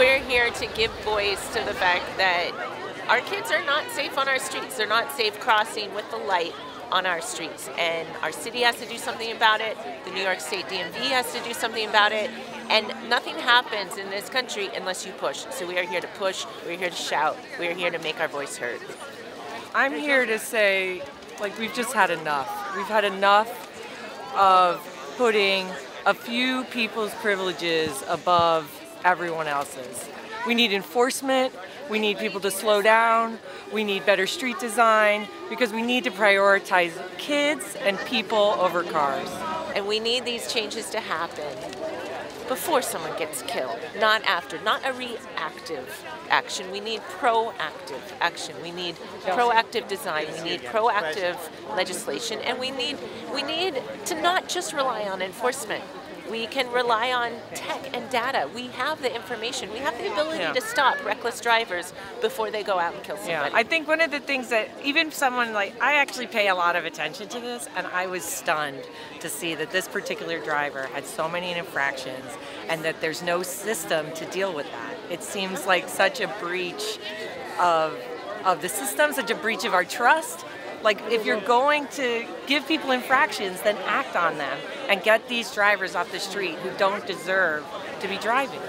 we're here to give voice to the fact that our kids are not safe on our streets. They're not safe crossing with the light on our streets. And our city has to do something about it. The New York State DMV has to do something about it. And nothing happens in this country unless you push. So we are here to push, we're here to shout, we're here to make our voice heard. I'm here to say, like, we've just had enough. We've had enough of putting a few people's privileges above everyone else's. We need enforcement, we need people to slow down, we need better street design, because we need to prioritize kids and people over cars. And we need these changes to happen before someone gets killed, not after, not a reactive action. We need proactive action. We need proactive design. We need proactive legislation, and we need we need to not just rely on enforcement. We can rely on tech and data. We have the information. We have the ability yeah. to stop reckless drivers before they go out and kill somebody. Yeah, I think one of the things that even someone like I actually pay a lot of attention to this, and I was stunned to see that this particular driver had so many infractions, and that there's no system to deal with that. It seems like such a breach of of the system, such a breach of our trust, like, if you're going to give people infractions, then act on them and get these drivers off the street who don't deserve to be driving.